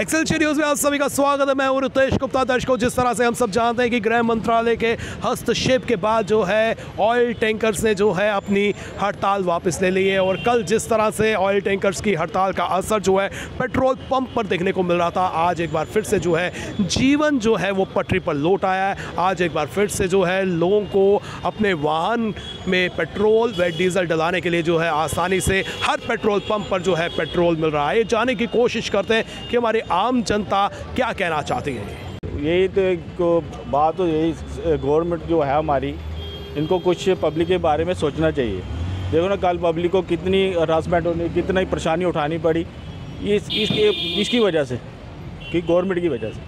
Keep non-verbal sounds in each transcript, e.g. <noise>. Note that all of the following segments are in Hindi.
एक्सेल न्यूज़ में आप सभी का स्वागत है। मैं हूँ रितेश गुप्ता। दर्शकों, जिस तरह से हम सब जानते हैं कि गृह मंत्रालय के हस्तक्षेप के बाद जो है ऑयल टैंकर्स ने जो है अपनी हड़ताल वापस ले ली है और कल जिस तरह से ऑयल टैंकर्स की हड़ताल का असर जो है, पेट्रोल पंप पर देखने को मिल रहा था। आज एक बार फिर से जो है, जीवन जो है वो पटरी पर लौट आया है। आज एक बार फिर से जो है, लोगों को अपने वाहन में पेट्रोल व डीजल डलाने के लिए जो है, आसानी से हर पेट्रोल पंप पर जो है, पेट्रोल मिल रहा है। ये जाने की कोशिश करते हैं कि हमारी आम जनता क्या कहना चाहती है? यही तो एक बात तो यही गवर्नमेंट जो है हमारी इनको कुछ पब्लिक के बारे में सोचना चाहिए। देखो ना कल पब्लिक को कितनी हरासमेंट होनी कितनी परेशानी उठानी पड़ी ये इस, इसके इसकी वजह से कि गवर्नमेंट की वजह से।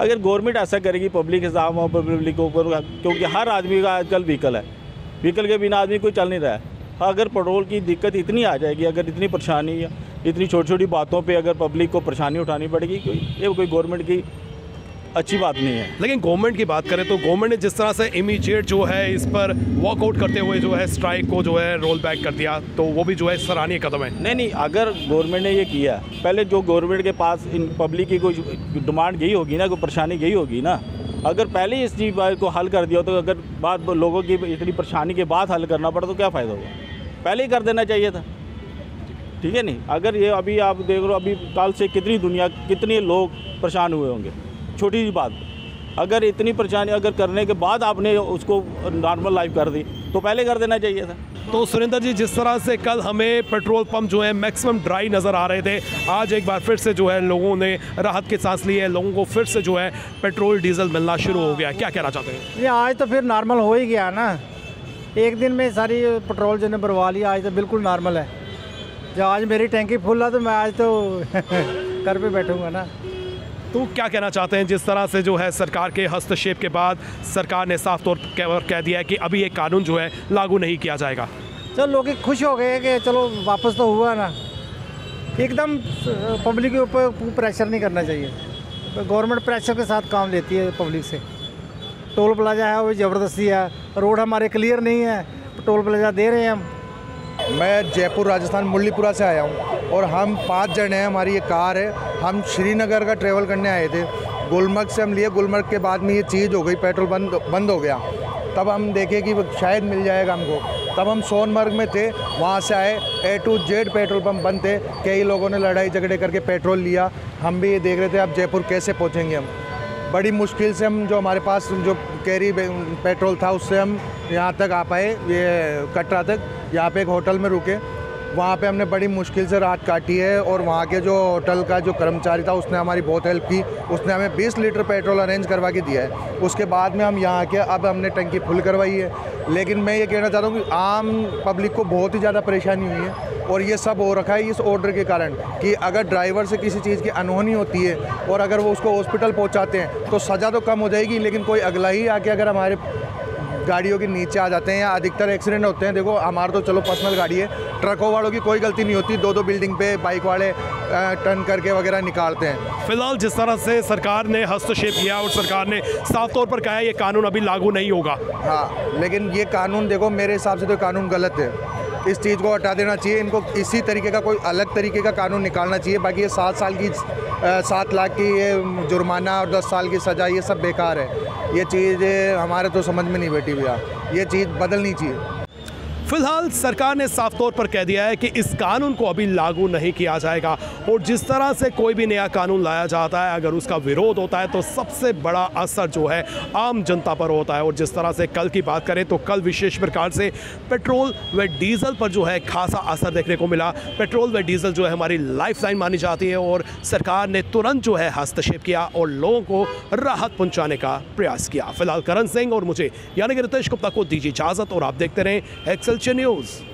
अगर गवर्नमेंट ऐसा करेगी पब्लिक साथ पब्लिक के ऊपर क्योंकि हर आदमी का आजकल व्हीकल है। व्हीकल के बिना आदमी कोई चल नहीं रहा है। अगर पेट्रोल की दिक्कत इतनी आ जाएगी अगर इतनी परेशानी या इतनी छोटी छोटी बातों पे अगर पब्लिक को परेशानी उठानी पड़ेगी कोई ये कोई गवर्नमेंट की अच्छी बात नहीं है। लेकिन गवर्नमेंट की बात करें तो गवर्नमेंट ने जिस तरह से इमीजिएट जो है इस पर वॉकआउट करते हुए जो है स्ट्राइक को जो है रोल बैक कर दिया तो वो भी जो है सराहनीय कदम है। नहीं नहीं अगर गवर्नमेंट ने ये किया पहले जो गवर्नमेंट के पास इन पब्लिक की कोई डिमांड यही होगी ना कोई परेशानी यही होगी ना अगर पहले ही इस चीज़ को हल कर दिया तो अगर बाद लोगों की इतनी परेशानी के बाद हल करना पड़ा तो क्या फ़ायदा होगा पहले ही कर देना चाहिए था। ठीक है नहीं? अगर ये अभी आप देख लो अभी कल से कितनी दुनिया, कितने लोग परेशान हुए होंगे? छोटी सी बात। अगर इतनी परेशानी अगर करने के बाद आपने उसको नॉर्मल लाइफ कर दी तो पहले कर देना चाहिए था। तो सुरेंद्र जी, जिस तरह से कल हमें पेट्रोल पंप जो है मैक्सिमम ड्राई नज़र आ रहे थे, आज एक बार फिर से जो है लोगों ने राहत की सांस ली है लोगों को फिर से जो है पेट्रोल, डीजल मिलना शुरू हो गया। क्या कहना चाहते हैं? ये आज तो फिर नॉर्मल हो ही गया ना। एक दिन में सारी पेट्रोल जो ने भरवा लिया आज तो बिल्कुल नॉर्मल है। जब आज मेरी टैंकी फुल है तो मैं आज तो <laughs> घर पे बैठूँगा ना। तो क्या कहना चाहते हैं? जिस तरह से जो है सरकार के हस्तक्षेप के बाद सरकार ने साफ़ तौर पर कह दिया है कि अभी ये कानून जो है लागू नहीं किया जाएगा। चलो, लोग खुश हो गए कि चलो, वापस तो हुआ ना। एकदम पब्लिक के ऊपर प्रेशर नहीं करना चाहिए। गवर्नमेंट प्रेशर के साथ काम लेती है पब्लिक से। टोल प्लाजा है, वो ज़बरदस्ती है। रोड हमारे क्लियर नहीं है। टोल प्लाजा दे रहे हैं हम। मैं जयपुर, राजस्थान, मुरलीपुरा से आया हूँ और हम पाँच जने हैं, हमारी ये कार है। हम श्रीनगर का ट्रेवल करने आए थे। गुलमर्ग से हम लिए। गुलमर्ग के बाद में ये चीज़ हो गई, पेट्रोल बंद बंद हो गया। तब हम देखे कि शायद मिल जाएगा हमको। तब हम सोनमर्ग में थे, वहाँ से आए। A to Z petrol pump बंद थे। कई लोगों ने लड़ाई झगड़े करके पेट्रोल लिया। हम भी ये देख रहे थे, अब जयपुर कैसे पहुँचेंगे हम। बड़ी मुश्किल से हम जो हमारे पास जो कैरी पेट्रोल था, उससे हम यहाँ तक आ पाए, ये कटरा तक। यहाँ पे एक होटल में रुके। वहाँ पे हमने बड़ी मुश्किल से रात काटी है और वहाँ के जो होटल का जो कर्मचारी था, उसने हमारी बहुत हेल्प की। उसने हमें 20 लीटर पेट्रोल अरेंज करवा के दिया है। उसके बाद में हम यहाँ के, अब हमने टंकी फुल करवाई है। लेकिन मैं ये कहना चाहता हूँ कि आम पब्लिक को बहुत ही ज़्यादा परेशानी हुई है और ये सब हो रखा है इस ऑर्डर के कारण कि अगर ड्राइवर से किसी चीज़ की अनहोनी होती है और अगर वो उसको हॉस्पिटल पहुँचाते हैं तो सज़ा तो कम हो जाएगी, लेकिन कोई अगला ही आके अगर हमारे गाड़ियों के नीचे आ जाते हैं या अधिकतर एक्सीडेंट होते हैं। देखो हमारा तो चलो पर्सनल गाड़ी है। ट्रकों वालों की कोई गलती नहीं होती। दो दो बिल्डिंग पे बाइक वाले टर्न करके वगैरह निकालते हैं। फ़िलहाल जिस तरह से सरकार ने हस्तक्षेप किया और सरकार ने साफ़ तौर पर कहा ये कानून अभी लागू नहीं होगा। हाँ लेकिन ये कानून देखो मेरे हिसाब से तो कानून गलत है। इस चीज़ को हटा देना चाहिए, इनको इसी तरीके का कोई अलग तरीके का कानून निकालना चाहिए, बाकी ये सात साल की सात लाख की ये जुर्माना और दस साल की सज़ा, ये सब बेकार है। ये चीज़ हमारे तो समझ में नहीं बैठी भैया, ये चीज़ बदलनी चाहिए। फ़िलहाल सरकार ने साफ़ तौर पर कह दिया है कि इस कानून को अभी लागू नहीं किया जाएगा। और जिस तरह से कोई भी नया कानून लाया जाता है, अगर उसका विरोध होता है तो सबसे बड़ा असर जो है, आम जनता पर होता है। और जिस तरह से कल की बात करें तो कल विशेष प्रकार से पेट्रोल व डीजल पर जो है खासा असर देखने को मिला। पेट्रोल व डीजल जो है हमारी लाइफ मानी जाती है और सरकार ने तुरंत जो है हस्तक्षेप किया और लोगों को राहत पहुँचाने का प्रयास किया। फ़िलहाल करण सिंह और मुझे यानी कि रितेश गुप्ता को दीजिए इजाज़त और आप देखते रहें एक्सल Agriculture News.